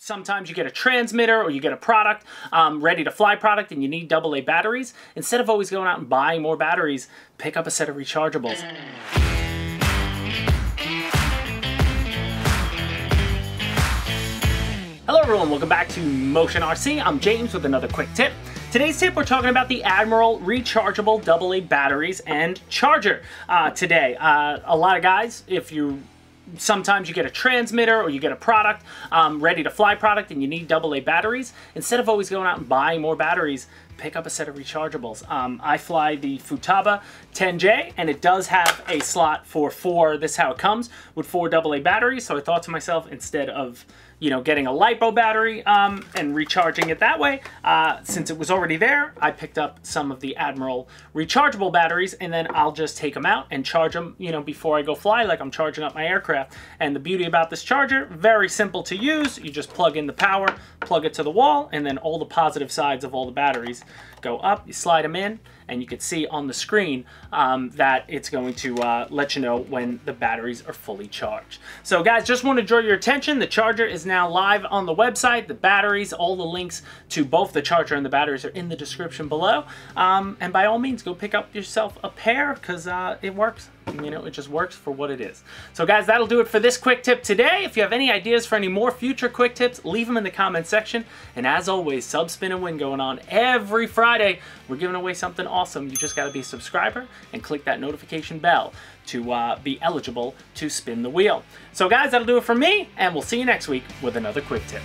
sometimes you get a transmitter or you get a product, um, ready to fly product, and you need AA batteries, instead of always going out and buying more batteries, pick up a set of rechargeables. Hello everyone, welcome back to Motion RC. I'm James with another quick tip. Today's tip, we're talking about the Admiral rechargeable AA batteries and charger uh, today. Uh, a lot of guys, if you sometimes you get a transmitter or you get a product, um, ready to fly product, and you need AA batteries. Instead of always going out and buying more batteries, pick up a set of rechargeables. Um, I fly the Futaba 10J, and it does have a slot for four, this is how it comes, with four AA batteries, so I thought to myself, instead of you know, getting a LiPo battery um, and recharging it that way. Uh, since it was already there, I picked up some of the Admiral rechargeable batteries and then I'll just take them out and charge them, you know, before I go fly like I'm charging up my aircraft. And the beauty about this charger, very simple to use. You just plug in the power, plug it to the wall, and then all the positive sides of all the batteries go up. You slide them in and you can see on the screen um, that it's going to uh, let you know when the batteries are fully charged. So guys, just want to draw your attention. The charger is now live on the website. The batteries, all the links to both the charger and the batteries are in the description below. Um, and by all means, go pick up yourself a pair because uh, it works you know, it just works for what it is. So guys, that'll do it for this quick tip today. If you have any ideas for any more future quick tips, leave them in the comment section. And as always, sub, spin, and win going on every Friday. We're giving away something awesome. You just got to be a subscriber and click that notification bell to uh, be eligible to spin the wheel. So guys, that'll do it for me, and we'll see you next week with another quick tip.